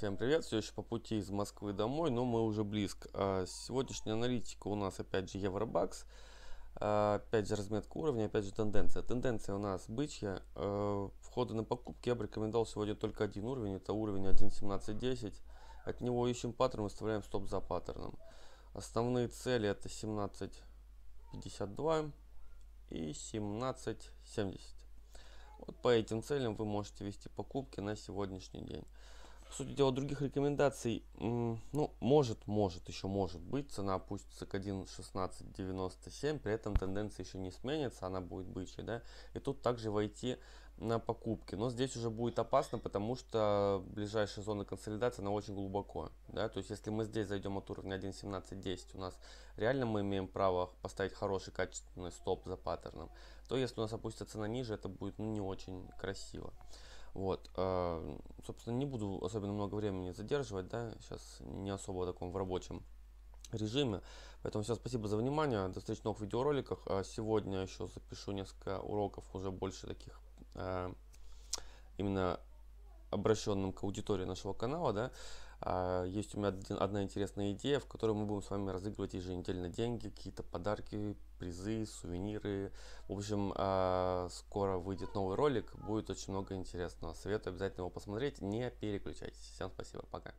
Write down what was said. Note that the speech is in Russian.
привет! Все еще по пути из Москвы домой, но мы уже близко. А, сегодняшняя аналитика у нас опять же Евробакс. А, опять же разметка уровня, опять же тенденция. Тенденция у нас бычья. А, входы на покупки я бы рекомендовал сегодня только один уровень. Это уровень 1.1710. От него ищем паттерн, выставляем стоп за паттерном. Основные цели это 17.52 и 17.70. Вот по этим целям вы можете вести покупки на сегодняшний день. Сути дела, других рекомендаций, ну, может, может, еще может быть, цена опустится к 1.1697, при этом тенденция еще не сменится, она будет бычьей, да, и тут также войти на покупки. Но здесь уже будет опасно, потому что ближайшая зона консолидации, она очень глубоко, да, то есть если мы здесь зайдем от уровня 1.1710, у нас реально мы имеем право поставить хороший качественный стоп за паттерном, то если у нас опустится цена ниже, это будет ну, не очень красиво. Вот, э, собственно, не буду особенно много времени задерживать, да, сейчас не особо в таком в рабочем режиме. Поэтому всем спасибо за внимание. До встречи в новых видеороликах. А сегодня еще запишу несколько уроков уже больше таких э, именно обращенным к аудитории нашего канала, да, а, есть у меня одна интересная идея, в которой мы будем с вами разыгрывать еженедельно деньги, какие-то подарки, призы, сувениры. В общем, а, скоро выйдет новый ролик, будет очень много интересного. Советую обязательно его посмотреть, не переключайтесь. Всем спасибо, пока.